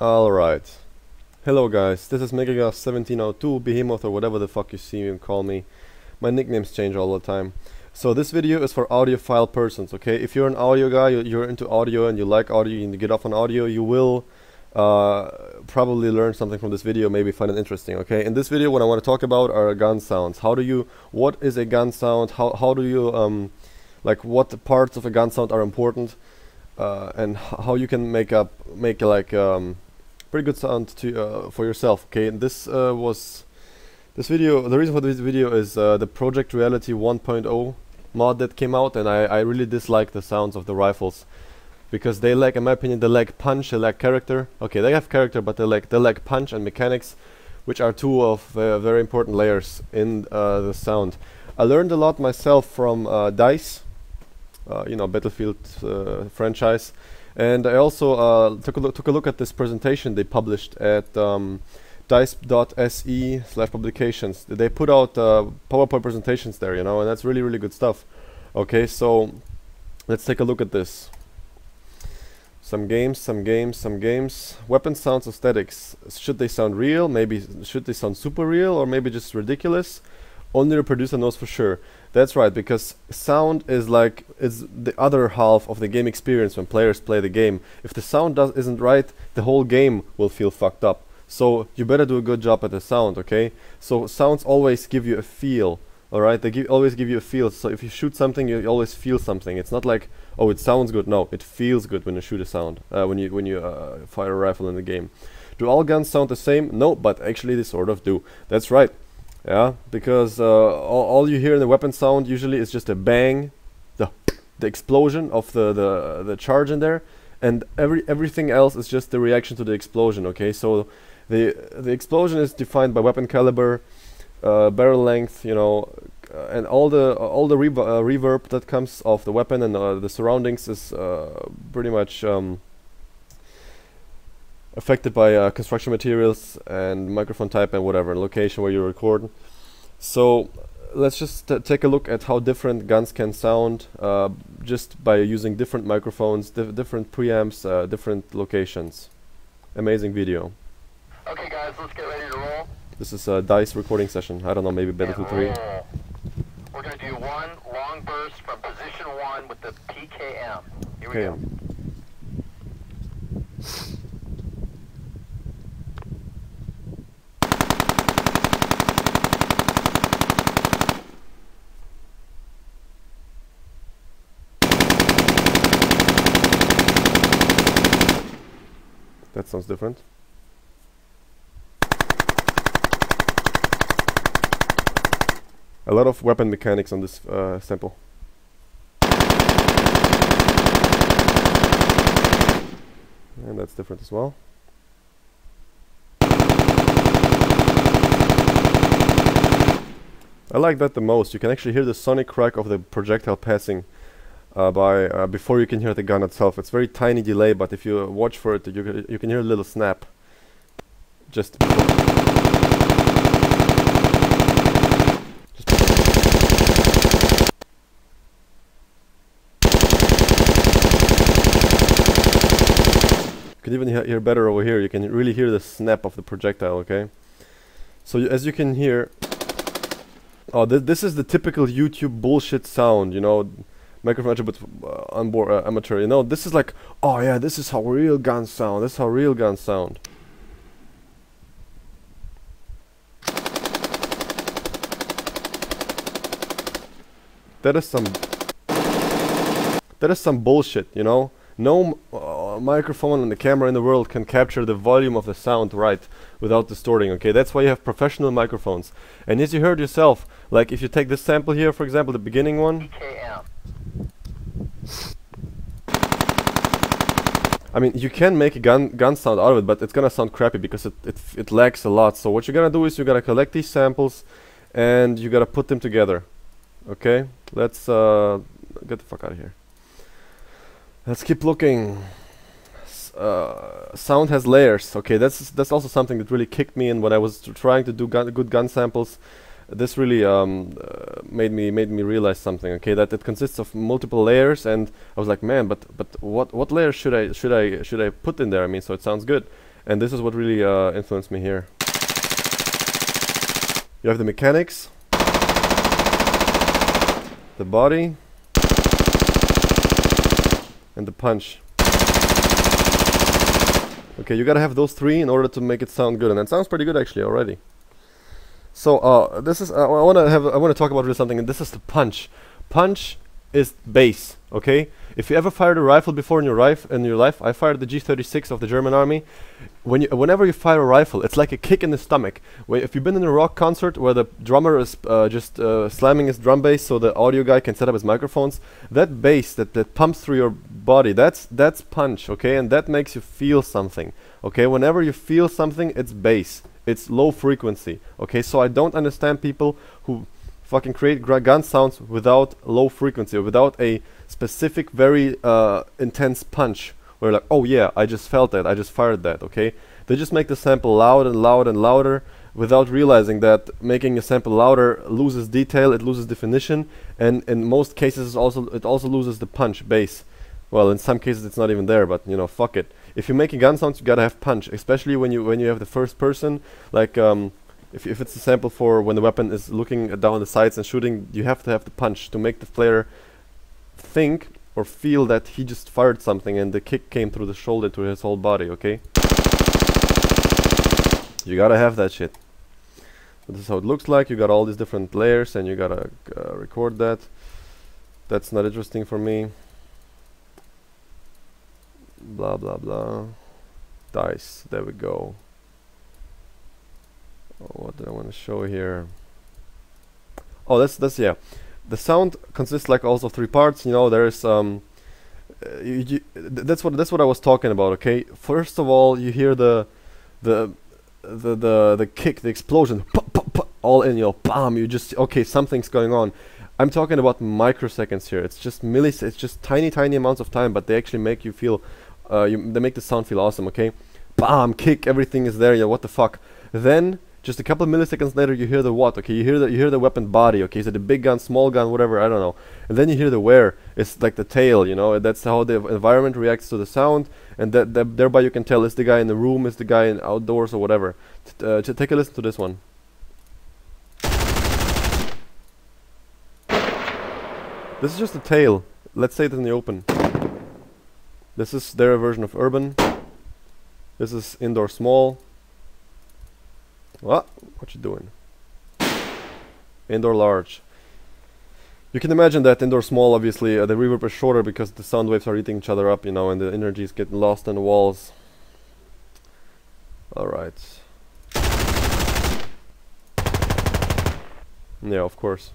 Alright. Hello guys, this is Megagas1702, Behemoth or whatever the fuck you see me call me. My nicknames change all the time. So this video is for audiophile persons, okay? If you're an audio guy, you're into audio and you like audio and you get off on audio, you will uh, probably learn something from this video, maybe find it interesting, okay? In this video what I want to talk about are gun sounds. How do you, what is a gun sound? How, how do you, um, like what parts of a gun sound are important? Uh, and how you can make up, make like, um, pretty good sound to uh, for yourself. Okay, and this uh, was this video. The reason for this video is uh, the Project Reality 1.0 mod that came out, and I, I really dislike the sounds of the rifles because they lack, in my opinion, they lack punch, they lack character. Okay, they have character, but they lack they lack punch and mechanics, which are two of uh, very important layers in uh, the sound. I learned a lot myself from uh, Dice, you know, Battlefield franchise and I also uh, took a look took a look at this presentation they published at um, dice.se slash publications. They put out uh, PowerPoint presentations there, you know, and that's really really good stuff. Okay, so let's take a look at this. Some games, some games, some games. Weapon sounds aesthetics. Should they sound real? Maybe should they sound super real or maybe just ridiculous? Only the producer knows for sure. That's right, because sound is like is the other half of the game experience when players play the game. If the sound does isn't right, the whole game will feel fucked up. So you better do a good job at the sound, okay? So sounds always give you a feel, alright? They give, always give you a feel. So if you shoot something, you always feel something. It's not like, oh, it sounds good. No, it feels good when you shoot a sound, uh, when you when you uh, fire a rifle in the game. Do all guns sound the same? No, but actually they sort of do. That's right yeah because uh, all, all, you hear in the weapon sound usually is just a bang the the explosion of the the, the charge in there and every everything else is just the reaction to the explosion okay? So the the explosion is defined by weapon caliber uh, barrel length you know uh, and all the all the uh, reverb that comes off the weapon and uh, the surroundings is pretty much um, affected by uh, construction materials and microphone type and whatever location where you record. So let's just take a look at how different guns can sound uh, just by using different microphones, di different preamps, uh, different locations. Amazing video. Okay guys, let's get ready to roll. This is a DICE recording session. I don't know, maybe Battlefield 3. We're going to do one long burst from position 1 with the PKM. Here we go. That sounds different. A lot of weapon mechanics on this uh, sample. And that's different as well. I like that the most. You can actually hear the sonic crack of the projectile passing uh, by uh, before you can hear the gun itself. It's very tiny delay, but if you watch for it, you you can hear a little snap. Just. You can even hear, hear better over here. You can really hear the snap of the projectile. Okay. So as you can hear, oh, th this is the typical YouTube bullshit sound. You know microphone but uh, on board uh, amateur. You know, this is like, oh yeah, this is how real guns sound. This is how real guns sound. That is some. That is some bullshit, you know. No uh, microphone and the camera in the world can capture the volume of the sound right without distorting. Okay, that's why you have professional microphones. And as you heard yourself, like if you take this sample here, for example, the beginning one. I mean, you can make a gun gun sound out of it, but it's gonna sound crappy because it, it, it lags a lot. So what you're gonna do is you're gonna collect these samples and you gotta put them together. Okay, let's uh, get the fuck out of here. Let's keep looking. Uh, sound has layers. Okay, that's that's also something that really kicked me in when I was trying to do gun good gun samples this really um, uh, made me made me realize something. Okay, that it consists of multiple layers, and I was like, man, but but what what layers should I should I should I put in there? I mean, so it sounds good. And this is what really uh, influenced me here. You have the mechanics, the body, and the punch. Okay, you gotta have those three in order to make it sound good, and it sounds pretty good actually already. So, uh, this is uh, I wanna have I wanna talk about really something, and this is the punch. Punch is bass. Okay, if you ever fired a rifle before in your life, in your life, I fired the G36 of the German army. When you, whenever you fire a rifle, it's like a kick in the stomach. If you've been in a rock concert where the drummer is uh, just uh, slamming his drum bass so the audio guy can set up his microphones, that bass that, that pumps through your body, that's that's punch, okay, and that makes you feel something, okay. Whenever you feel something, it's bass, it's low frequency, okay. So I don't understand people who fucking create gun sounds without low frequency or without a specific, very uh, intense punch. Where like, oh yeah, I just felt that, I just fired that. Okay, they just make the sample loud and loud and louder without realizing that making a sample louder loses detail, it loses definition, and in most cases also it also loses the punch bass. Well, in some cases it's not even there, but you know, fuck it. If you make a gun sound, you gotta have punch, especially when you when you have the first person, like um, if if it's a sample for when the weapon is looking down the sights and shooting, you have to have the punch to make the player think or feel that he just fired something and the kick came through the shoulder to his whole body, okay? You gotta have that shit. This is how it looks like. You got all these different layers and you gotta uh, record that. That's not interesting for me. Blah blah blah. Dice. There we go. Oh, what do I want to show here? Oh, that's that's yeah the sound consists like also three parts. You know, there's um, uh, you, that's what that's what I was talking about. Okay, first of all, you hear the the the the the kick, the explosion, all in. You know, bam. You just okay, something's going on. I'm talking about microseconds here. It's just millis. It's just tiny, tiny amounts of time, but they actually make you feel. Uh, you, they make the sound feel awesome. Okay, bam, kick. Everything is there. Yeah, what the fuck. Then just a couple milliseconds later, you hear the what? Okay, you hear the you hear the weapon body. Okay, so the big gun, small gun, whatever. I don't know. And then you hear the where. It's like the tail. You know, that's how the environment reacts to the sound, and that, that thereby you can tell is the guy in the room, is the guy in outdoors or whatever. T uh, take a listen to this one. This is just the tail. Let's say it in the open. This is their version of urban. This is indoor small. What? What you doing? Indoor large. You can imagine that indoor small, obviously, uh, the reverb is shorter because the sound waves are eating each other up, you know, and the energy is getting lost in the walls. Alright. Yeah, of course.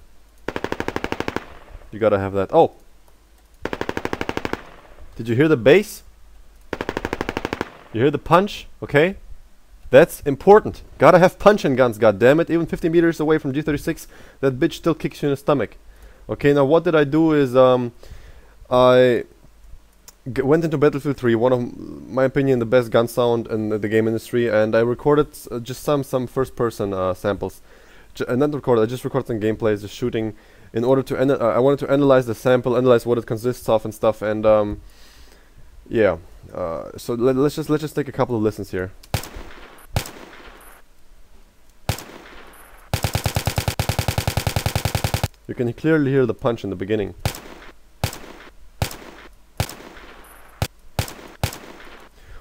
You gotta have that. Oh! Did you hear the bass? You hear the punch? Okay. That's important. Gotta have punch guns, God damn it! Even 50 meters away from G36, that bitch still kicks you in the stomach. Okay, now what did I do is, um, I went into Battlefield 3, one of, my opinion, the best gun sound in the game industry, and I recorded uh, just some some first-person uh, samples. J and not recorded, I just recorded some gameplays, just shooting, in order to, uh, I wanted to analyze the sample, analyze what it consists of and stuff, and um, yeah. Uh, so let, let's just let's just take a couple of listens here. You can clearly hear the punch in the beginning.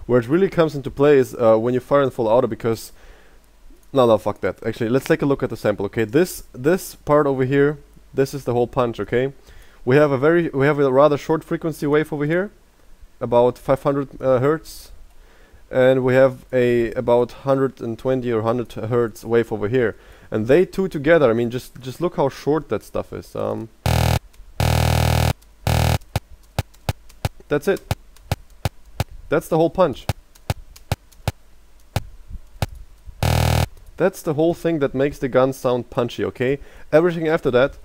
Where it really comes into play is uh, when you fire in full auto because... No, no, fuck that. Actually, let's take a look at the sample, okay? This this part over here, this is the whole punch, okay? We have a very, we have a rather short frequency wave over here, about 500 uh, hertz, and we have a about 120 or 100 hertz wave over here. And they two together, I mean, just just look how short that stuff is. Um, that's it. That's the whole punch. That's the whole thing that makes the gun sound punchy, okay? Everything after that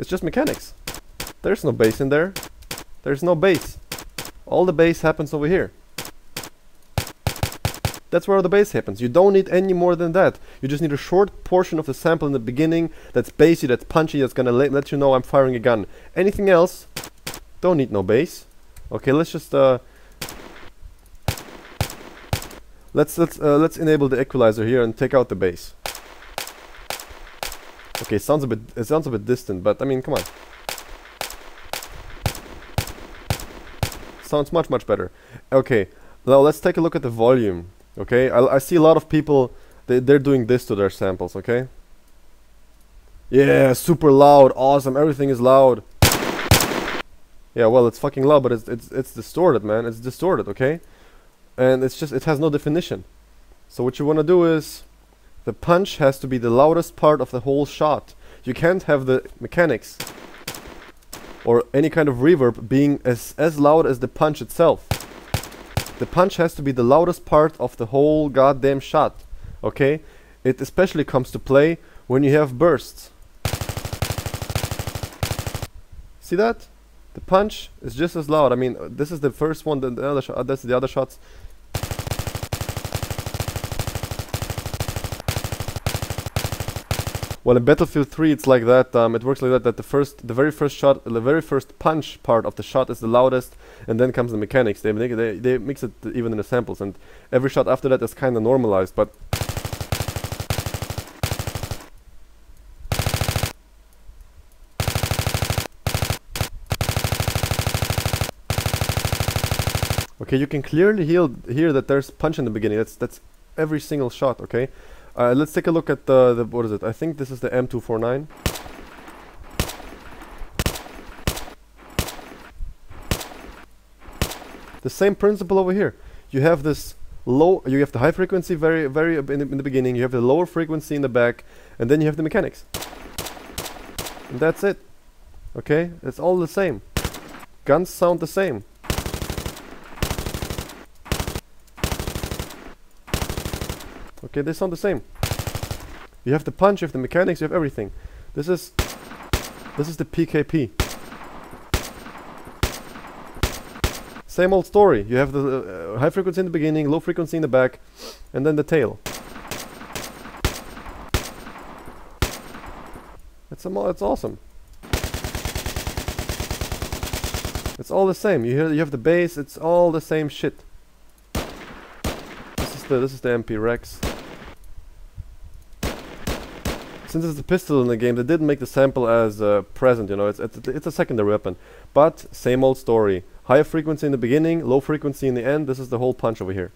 it's just mechanics. There's no bass in there. There's no bass. All the bass happens over here. That's where the bass happens. You don't need any more than that. You just need a short portion of the sample in the beginning that's bassy, that's punchy, that's gonna let, let you know I'm firing a gun. Anything else, don't need no bass. Okay, let's just uh, let's let's uh, let's enable the equalizer here and take out the bass. Okay, sounds a bit it sounds a bit distant, but I mean, come on. Sounds much much better. Okay, now let's take a look at the volume. Okay, I, I see a lot of people they they're doing this to their samples. Okay. Yeah, super loud, awesome. Everything is loud. Yeah, well, it's fucking loud, but it's it's it's distorted, man. It's distorted, okay? And it's just it has no definition. So what you want to do is the punch has to be the loudest part of the whole shot. You can't have the mechanics or any kind of reverb being as as loud as the punch itself. The punch has to be the loudest part of the whole goddamn shot. Okay? It especially comes to play when you have bursts. See that? The punch is just as loud. I mean, this is the first one, then the other uh, that's the other shots. Well, in Battlefield 3, it's like that. Um, it works like that. That the first, the very first shot, the very first punch part of the shot is the loudest, and then comes the mechanics. They they they mix it even in the samples, and every shot after that is kind of normalized. But Okay, you can clearly hear, hear that there's punch in the beginning. That's that's every single shot. Okay, uh, let's take a look at the, the what is it? I think this is the M249. The same principle over here. You have this low, you have the high frequency very very in the, in the beginning. You have the lower frequency in the back, and then you have the mechanics. And that's it. Okay, it's all the same. Guns sound the same. Okay, they sound the same. You have the punch, you have the mechanics, you have everything. This is this is the PKP. Same old story. You have the uh, high frequency in the beginning, low frequency in the back, and then the tail. It's it's awesome. It's all the same. You hear you have the bass. It's all the same shit. This is the this is the MP Rex. Since it's a pistol in the game, they didn't make the sample as uh, present, you know, it's, it's, it's a secondary weapon. But, same old story. High frequency in the beginning, low frequency in the end, this is the whole punch over here.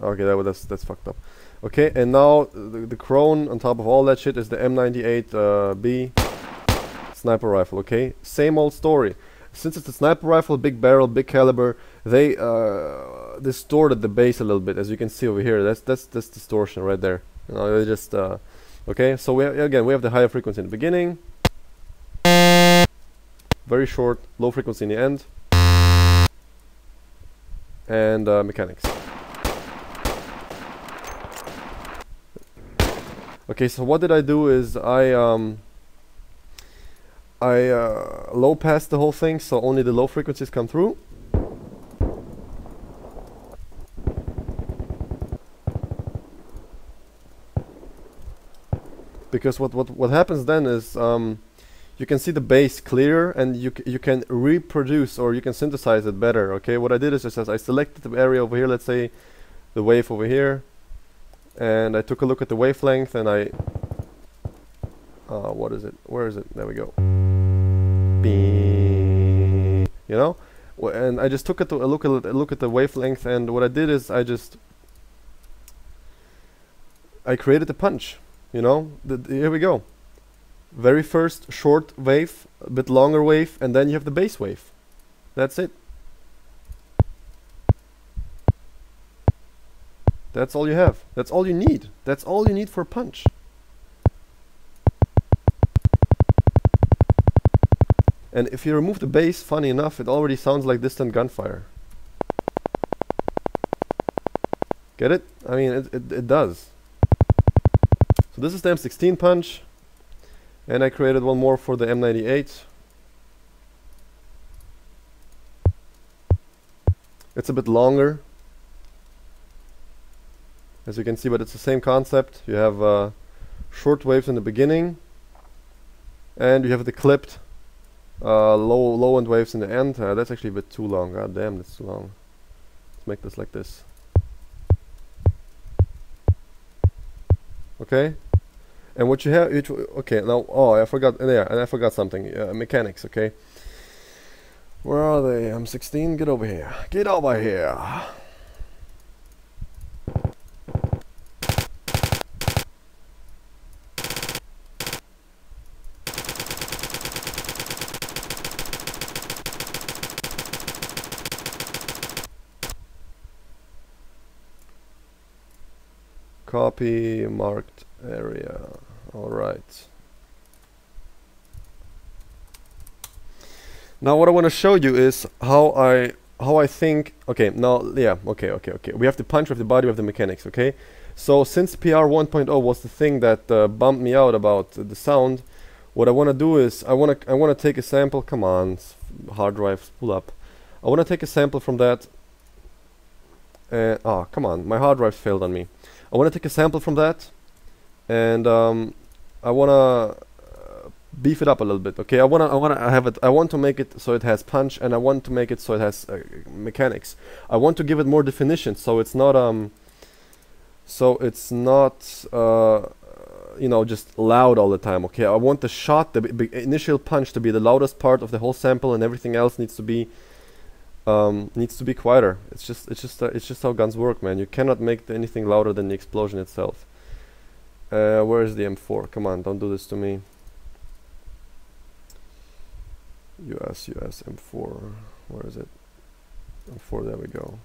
Okay, that, that's, that's fucked up. Okay, and now the, the crone on top of all that shit is the M98B uh, sniper rifle, okay? Same old story since it's a sniper rifle, big barrel, big caliber, they uh, distorted the bass a little bit, as you can see over here. That's that's that's distortion right there. You know, they just uh, okay. So we again we have the higher frequency in the beginning, very short, low frequency in the end, and uh, mechanics. Okay, so what did I do is I um, I uh, low pass the whole thing so only the low frequencies come through. Because what, what, what happens then is um, you can see the bass clearer and you, you can reproduce or you can synthesize it better. Okay, what I did is just I selected the area over here, let's say the wave over here, and I took a look at the wavelength and I uh, what is it? Where is it? There we go you know? And I just took it to a look at a look at the wavelength and what I did is I just I created a punch you know? The, here we go. Very first short wave a bit longer wave and then you have the bass wave. That's it. That's all you have. That's all you need. That's all you need for punch And if you remove the bass, funny enough, it already sounds like distant gunfire. Get it? I mean, it, it, it does. So this is the M16 punch. And I created one more for the M98. It's a bit longer. As you can see, but it's the same concept. You have uh, short waves in the beginning. And you have the clipped uh, low low end waves in the end. Uh, that's actually a bit too long. God damn, that's too long. Let's make this like this. Okay. And what you have, it, okay, now, oh, I forgot, yeah, and I forgot something, uh, mechanics, okay. Where are they? M16, get over here. Get over here. Copy marked area. All right. Now what I want to show you is how I how I think. Okay, now yeah, okay, okay, okay. We have the punch, have the body, have the mechanics. Okay. So since PR 1.0 was the thing that uh, bumped me out about the sound, what I want to do is I want to I want to take a sample. Come on, hard drive, pull up. I want to take a sample from that. Uh, oh, come on, my hard drive failed on me. I want to take a sample from that, and um, I want to uh, beef it up a little bit. Okay, I want to I want to have it. I want to make it so it has punch, and I want to make it so it has uh, mechanics. I want to give it more definition, so it's not um. So it's not uh, you know just loud all the time. Okay, I want the shot, the initial punch, to be the loudest part of the whole sample, and everything else needs to be um, needs to be quieter. It's just it's just uh, it's just how guns work, man. You cannot make anything louder than the explosion itself. Uh, where is the M4? Come on, don't do this to me. US US M4. Where is it? M4. There we go.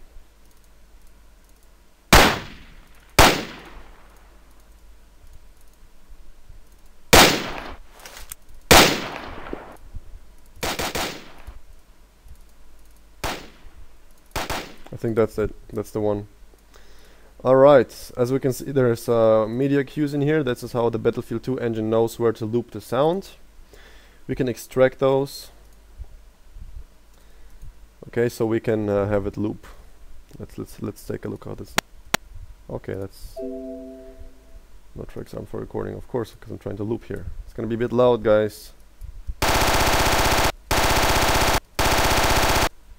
Think that's it. That's the one. Alright, as we can see there's uh, media cues in here. This is how the Battlefield 2 engine knows where to loop the sound. We can extract those. Okay, so we can uh, have it loop. Let's let's let's take a look at this. Okay, that's not for example for recording, of course, because I'm trying to loop here. It's gonna be a bit loud, guys.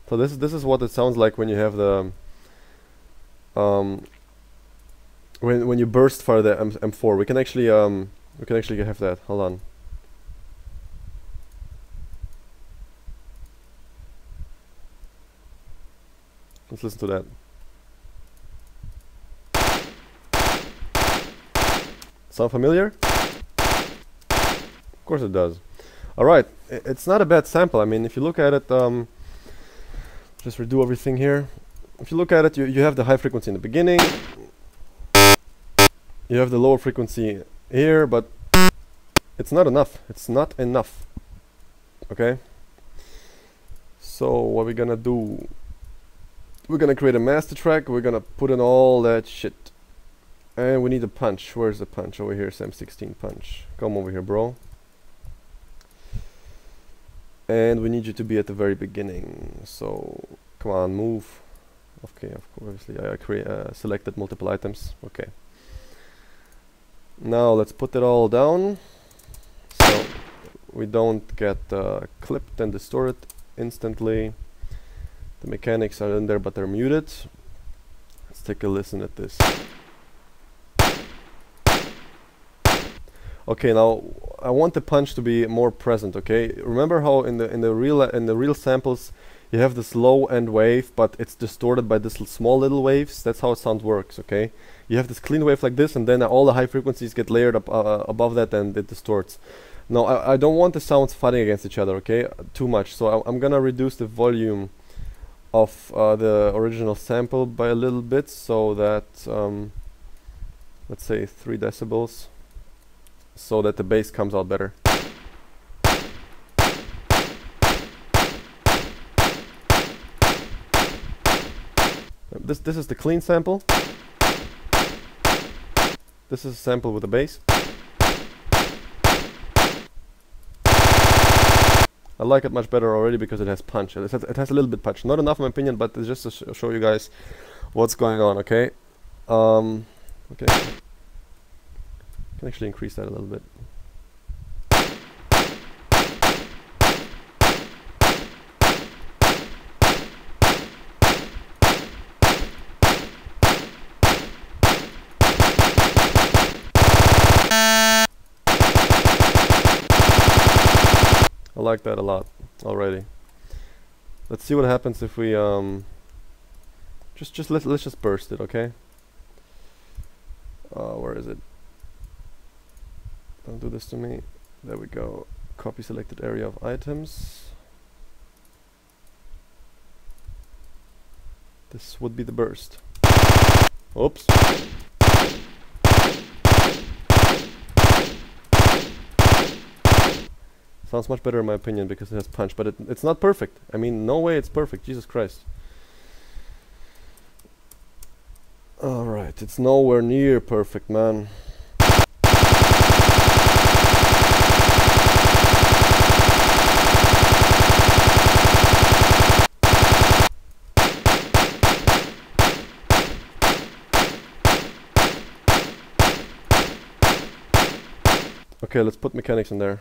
So this is this is what it sounds like when you have the um, when when you burst fire the M M4. We can actually um we can actually have that. Hold on. Let's listen to that. Sound familiar? Of course it does. Alright, it's not a bad sample. I mean, if you look at it, um, just redo everything here. If you look at it, you, you have the high frequency in the beginning. You have the lower frequency here, but it's not enough. It's not enough. Okay? So what we're gonna do, we're gonna create a master track, we're gonna put in all that shit. And we need a punch. Where's the punch? Over here, SAM16 punch. Come over here, bro and we need you to be at the very beginning. So come on move. Okay of course I create uh, selected multiple items. Okay. Now let's put it all down. So we don't get uh, clipped and distorted instantly. The mechanics are in there but they're muted. Let's take a listen at this. Okay, now I want the punch to be more present. Okay, remember how in the in the real in the real samples you have this low end wave, but it's distorted by this small little waves. That's how sound works. Okay, you have this clean wave like this, and then all the high frequencies get layered up uh, uh, above that, and it distorts. Now I, I don't want the sounds fighting against each other. Okay, too much. So I, am gonna reduce the volume of uh, the original sample by a little bit, so that um, let's say three decibels so that the bass comes out better. This this is the clean sample. This is a sample with a bass. I like it much better already because it has punch. It has, it has a little bit punch. Not enough in my opinion, but just to sh show you guys what's going on, okay? Um, okay can actually increase that a little bit. I like that a lot already. Let's see what happens if we um just just let let's just burst it, okay? Uh, where is it? Don't do this to me. There we go. Copy selected area of items. This would be the burst. Oops. Sounds much better in my opinion because it has punch, but it, it's not perfect. I mean, no way it's perfect. Jesus Christ. Alright, it's nowhere near perfect, man. Okay, let's put mechanics in there.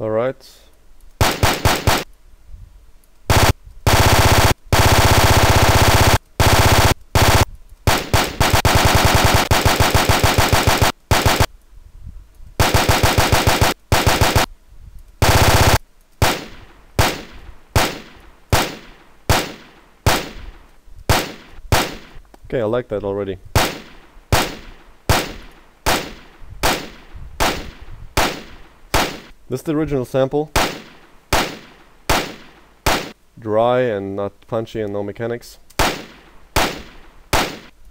All right. Okay, I like that already. This is the original sample. Dry and not punchy and no mechanics.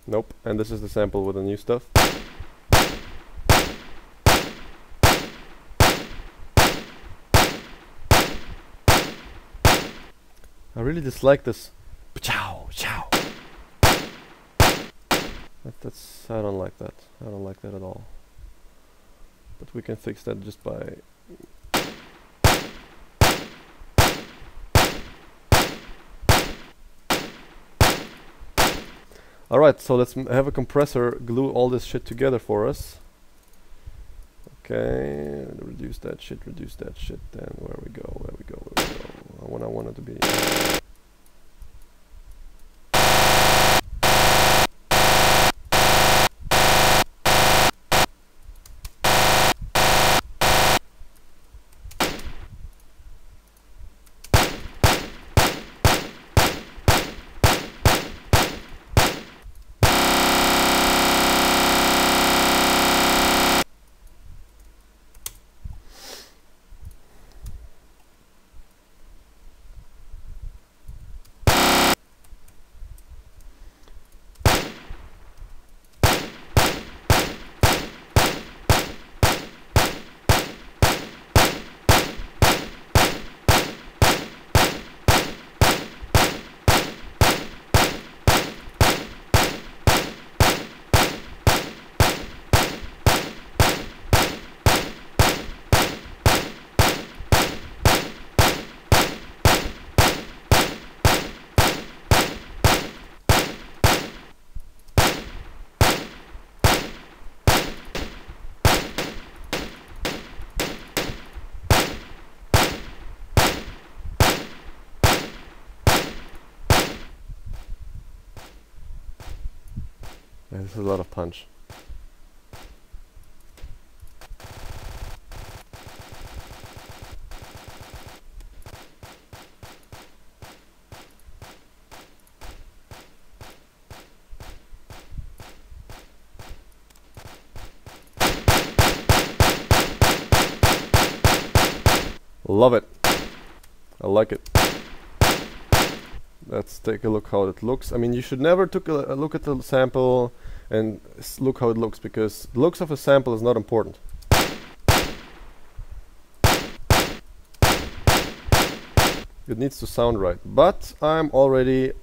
Nope. And this is the sample with the new stuff. I really dislike this. Chow, chow. That, that's I don't like that. I don't like that at all. But we can fix that just by Alright, so let's have a compressor glue all this shit together for us. Okay, reduce that shit, reduce that shit, then where we go, where we go, where we go. I want, I want it to be... Yeah, this is a lot of punch. Love it. I like it. Let's take a look how it looks. I mean, you should never take a, a look at the sample and look how it looks because looks of a sample is not important. It needs to sound right, but I'm already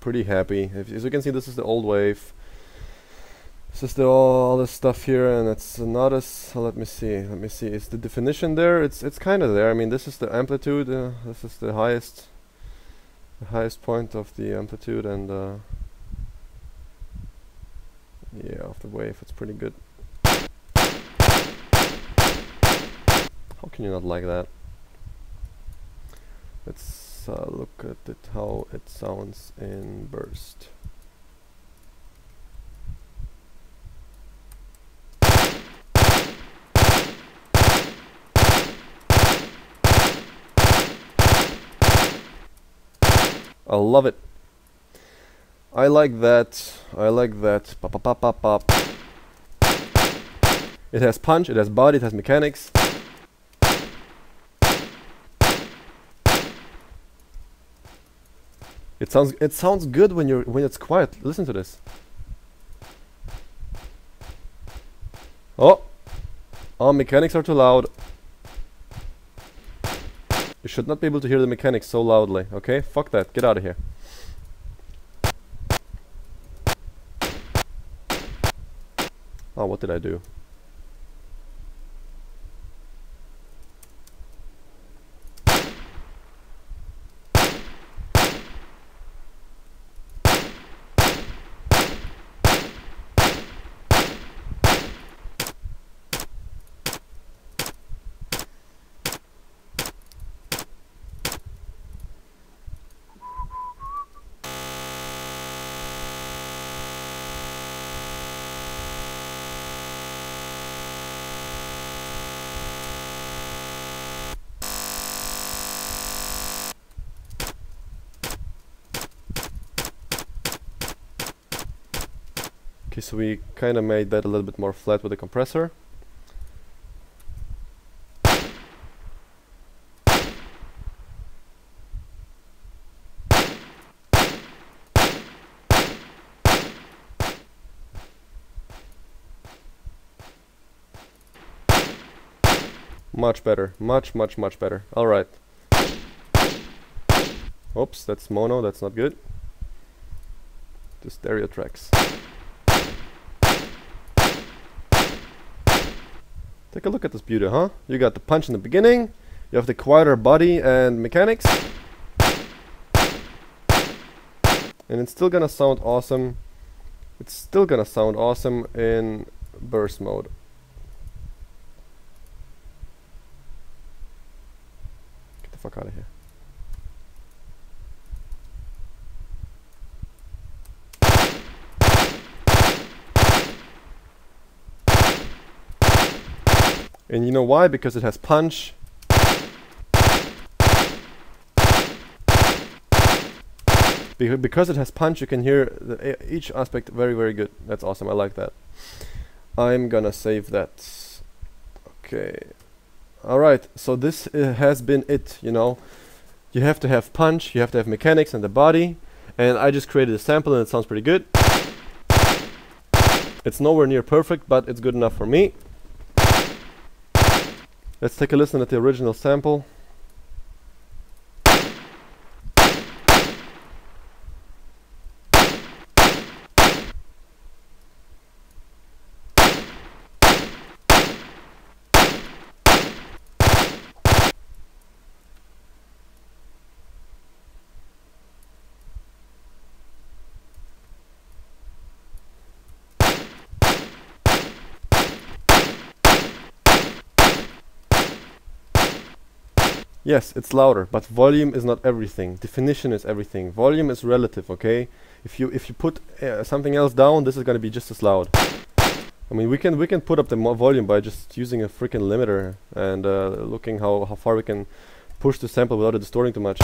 pretty happy. If, as you can see, this is the old wave. This is the all this stuff here, and it's not as. Let me see. Let me see. Is the definition there? It's it's kind of there. I mean, this is the amplitude. Uh, this is the highest, the highest point of the amplitude, and. Uh, yeah, of the wave. It's pretty good. How can you not like that? Let's uh, look at it, how it sounds in burst. I love it. I like that. I like that. Pop, pop, pop, pop. It has punch, it has body, it has mechanics. It sounds it sounds good when you're when it's quiet. Listen to this. Oh, our mechanics are too loud. You should not be able to hear the mechanics so loudly. Okay, fuck that. Get out of here. What did I do? Okay, so we kind of made that a little bit more flat with the compressor. Much better. Much, much, much better. Alright. Oops, that's mono, that's not good. The stereo tracks. Take a look at this beauty, huh? You got the punch in the beginning, you have the quieter body and mechanics. And it's still gonna sound awesome. It's still gonna sound awesome in burst mode. Get the fuck out of here. And you know why? Because it has punch. because it has punch, you can hear each aspect very, very good. That's awesome. I like that. I'm gonna save that. Okay. Alright, so this uh, has been it, you know. You have to have punch, you have to have mechanics and the body. And I just created a sample and it sounds pretty good. It's nowhere near perfect, but it's good enough for me. Let's take a listen at the original sample. Yes, it's louder, but volume is not everything. Definition is everything. Volume is relative, okay? If you if you put uh, something else down, this is going to be just as loud. I mean, we can we can put up the volume by just using a freaking limiter and uh, looking how how far we can push the sample without it distorting too much.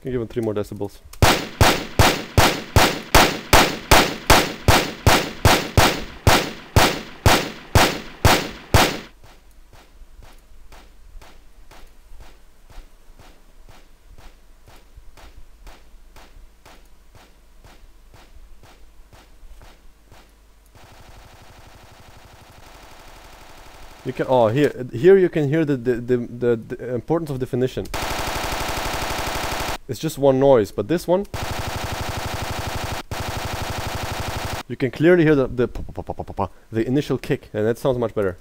Can give it three more decibels. You can oh here here you can hear the the, the the the importance of definition. It's just one noise, but this one you can clearly hear the the the initial kick, and that sounds much better.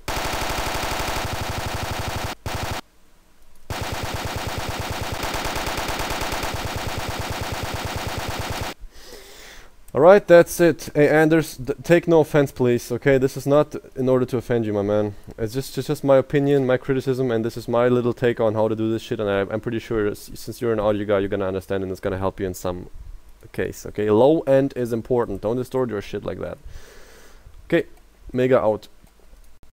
Alright, that's it. Hey Anders, take no offense please, okay? This is not in order to offend you, my man. It's just just, just my opinion, my criticism, and this is my little take on how to do this shit, and I, I'm pretty sure since you're an audio guy, you're gonna understand and it's gonna help you in some case, okay? Low end is important. Don't distort your shit like that. Okay, Mega out.